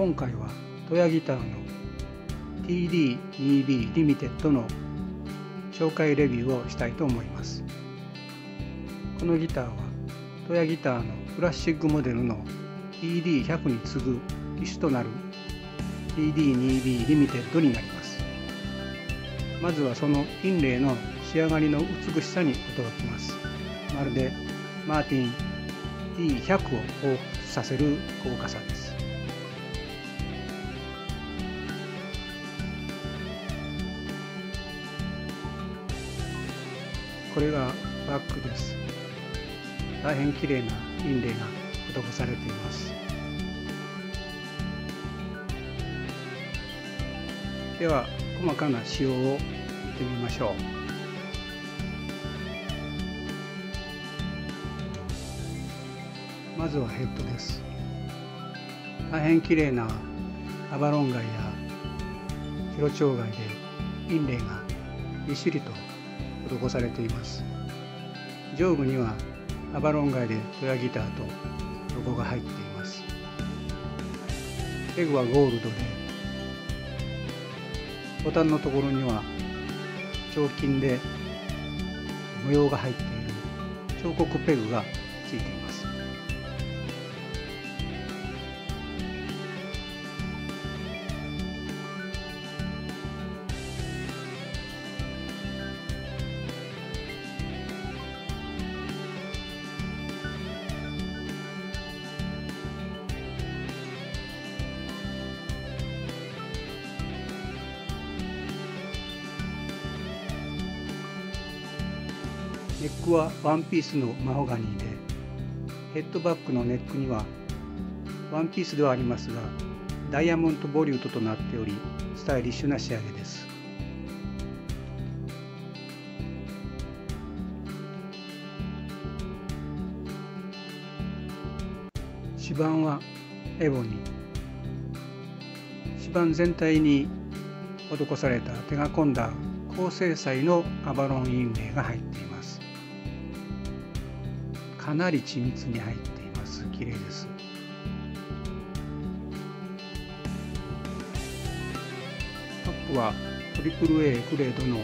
今回はトヤギターの TD2B リミテッドの紹介レビューをしたいと思います。このギターはトヤギターのクラシックモデルの TD100 に次ぐ機種となる TD2B リミテッドになります。まずはそのインレイの仕上がりの美しさに驚きます。まるでマーティン T100 を彷彿させる豪華さです。これがバッグです。大変綺麗なインレイが施されています。では細かな仕様を見てみましょう。まずはヘッドです。大変綺麗なアバロン貝や白蝶貝でインレイがびっしりと施されています。上部にはアバロン街でトヤギターとロゴが入っています。ペグはゴールドでボタンのところには彫金で模様が入っている彫刻ペグがついています。ネックはワンピースのマホガニーでヘッドバッグのネックにはワンピースではありますがダイヤモンドボリュートとなっておりスタイリッシュな仕上げです。指板はエボニ指板全体に施された手が込んだ高精細のアバロンインレイが入っています。かなり緻密に入っています。綺麗です。トップは AAA グレードの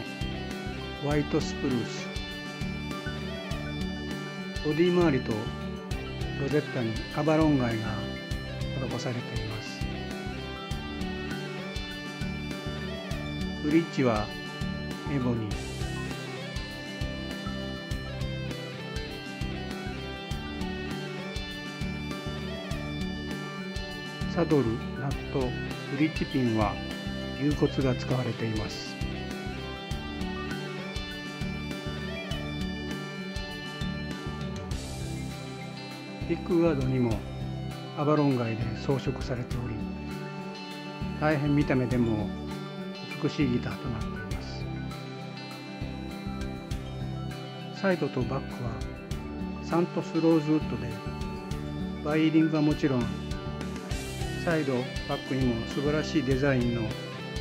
ホワイトスプルースボディ周りとロゼッタにアバロン貝が施されていますブリッジはエボニーサドル、ナット、ブリッジピンは牛骨が使われています。ピックガードにもアバロン街で装飾されており大変見た目でも美しいギターとなっていますサイドとバックはサントスローズウッドでバイリングはもちろんサイドバックにも素晴らしいデザインの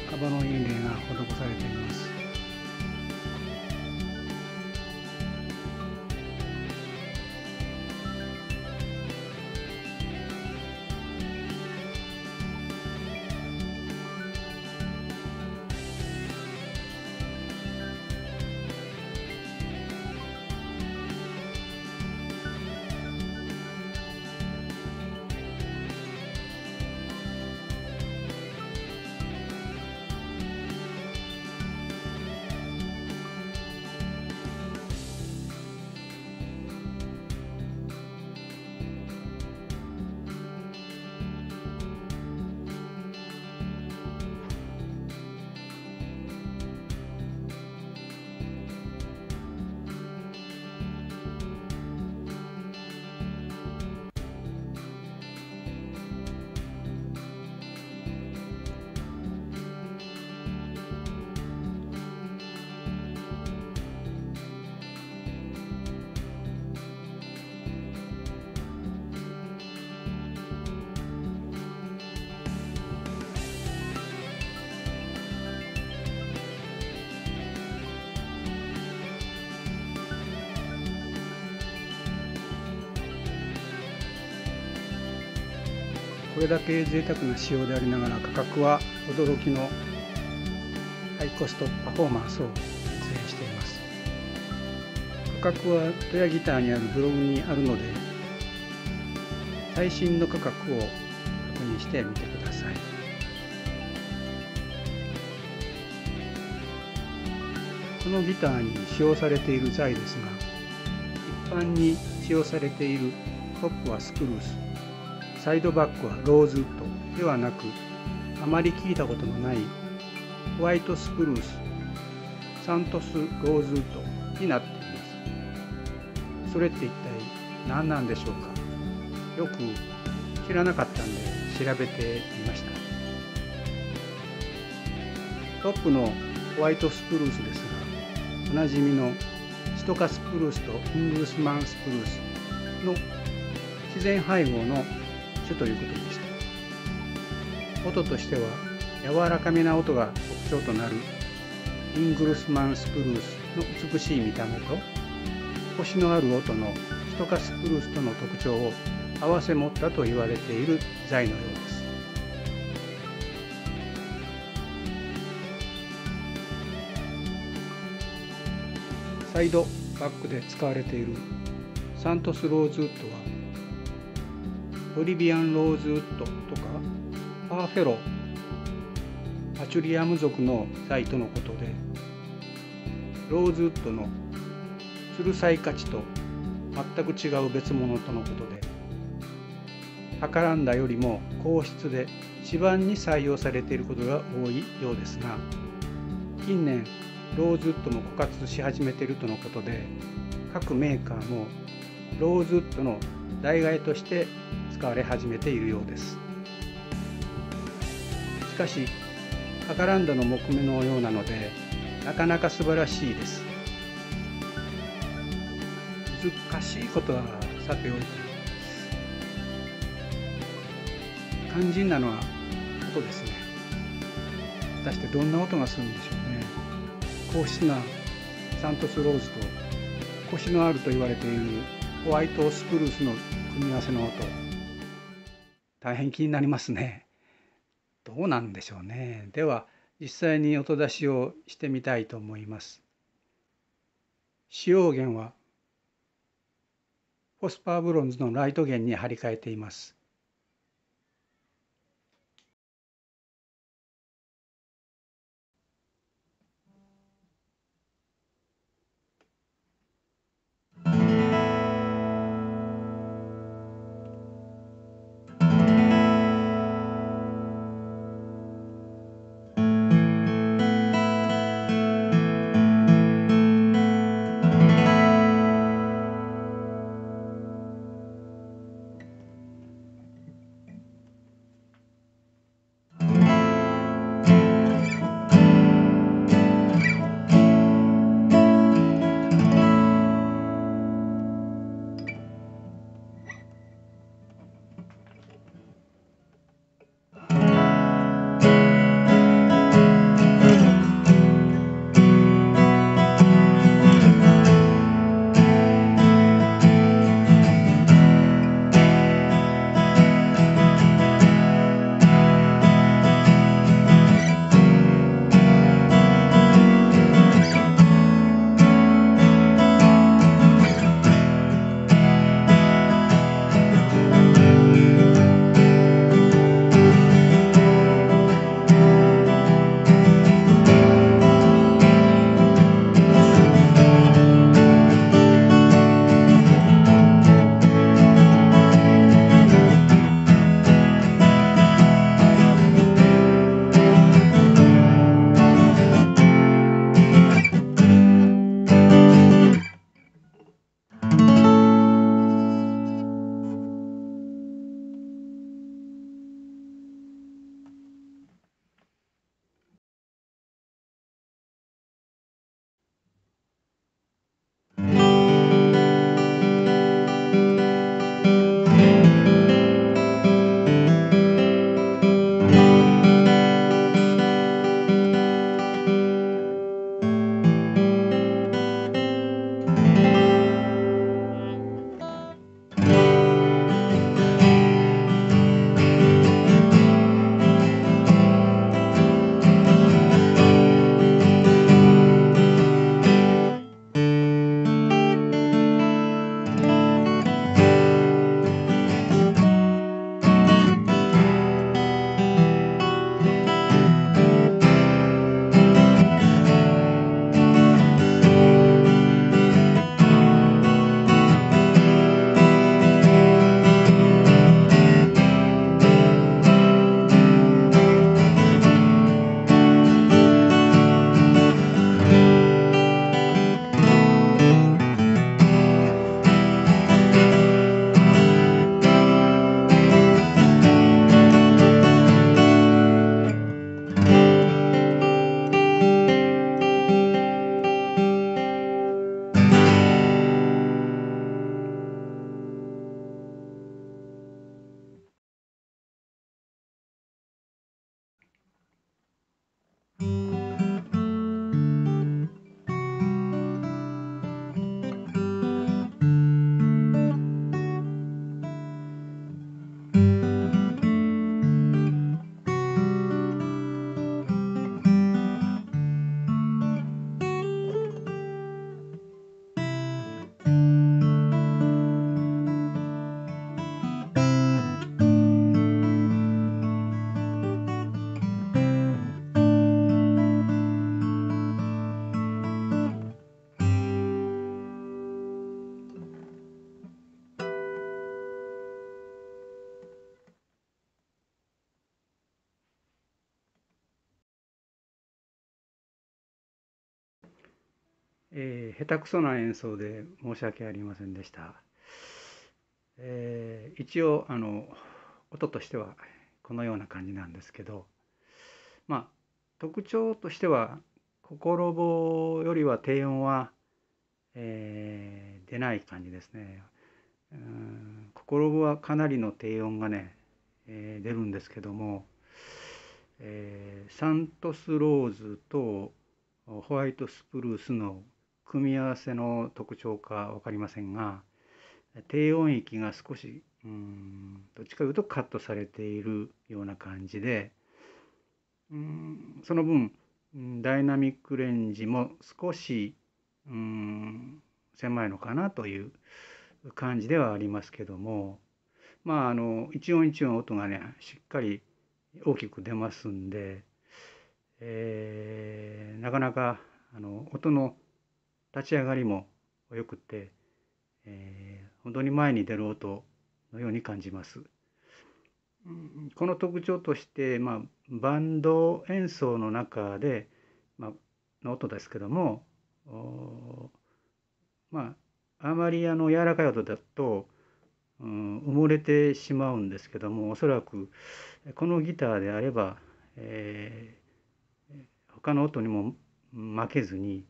カバのインレイが施されています。これだけ贅沢な仕様でありながら価格は驚きのハイコストパフォーマンスを実現しています。価格はトヤギターにあるブログにあるので最新の価格を確認してみてください。このギターに使用されている材ですが一般に使用されているトップはスクルース。サイドバックはローズウッドではなくあまり聞いたことのないホワイトスプルースサントスローズウッドになっています。それって一体何なんでしょうか？よく知らなかったんで調べてみました。トップのホワイトスプルースですがおなじみのシトカスプルースとイングルスマンスプルースの自然配合の種ということでした。音としては柔らかめな音が特徴となるイングルスマンスプルースの美しい見た目とコシのある音のシトカスプルースとの特徴を併せ持ったと言われている材のようです。サイドバックで使われているサントスローズウッドはボリビアンローズウッドとかパーフェロパチュリアム属の材とのことでローズウッドのツルサイカチと全く違う別物とのことでハカランダよりも硬質で指板に採用されていることが多いようですが近年ローズウッドも枯渇し始めているとのことで各メーカーもローズウッドの代替として使われ始めているようです。しかしアカランダの木目のようなのでなかなか素晴らしいです。難しいことはさておいて肝心なのは音ですね。果たしてどんな音がするんでしょうね。硬質なサントスローズとコシのあると言われているホワイトスプルースの組み合わせの音大変気になりますね。どうなんでしょうね。では実際に音出しをしてみたいと思います。使用源はフォスパーブロンズのライト源に張り替えています。えー、下手くそな演奏で申し訳ありませんでした。えー、一応あの音としてはこのような感じなんですけどまあ特徴としては心棒よりは低音は、えー、出ない感じですね。うん心棒はかなりの低音がね、えー、出るんですけども、えー、サントスローズとホワイトスプルースの組み合わせの特徴か分かりませんが低音域が少しうんどっちかというとカットされているような感じでうんその分ダイナミックレンジも少しうん狭いのかなという感じではありますけどもまああの一音一音音がねしっかり大きく出ますんで、えー、なかなかあの音の立ち上がりも良くて、えー、本当に前に出る音のように感じます。この特徴として、まあ、バンド演奏の中で、まあの音ですけどもまああまりあの柔らかい音だと、うん、埋もれてしまうんですけどもおそらくこのギターであれば、えー、他の音にも負けずに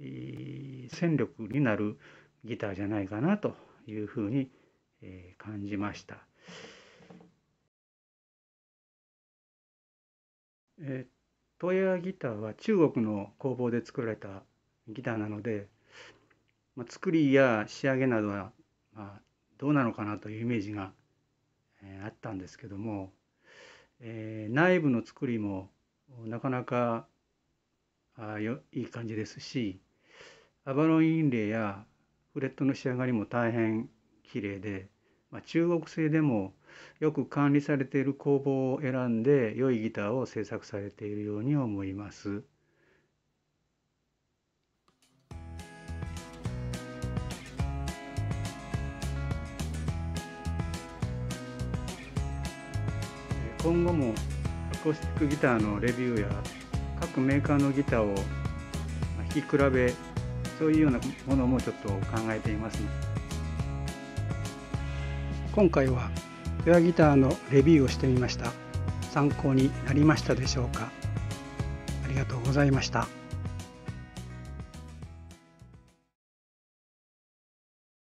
戦力になるギターじゃないかなというふうに感じました。えー、トヤギターは中国の工房で作られたギターなので、まあ、作りや仕上げなどは、まあ、どうなのかなというイメージが、えー、あったんですけども、えー、内部の作りもなかなかあよいい感じですしアバロンインレイやフレットの仕上がりも大変綺麗で、まあ、中国製でもよく管理されている工房を選んで良いギターを制作されているように思います。今後もアコースティックギターのレビューや各メーカーのギターを弾き比べそういうようなものもちょっと考えています、今回はエアギターのレビューをしてみました。参考になりましたでしょうか。ありがとうございました。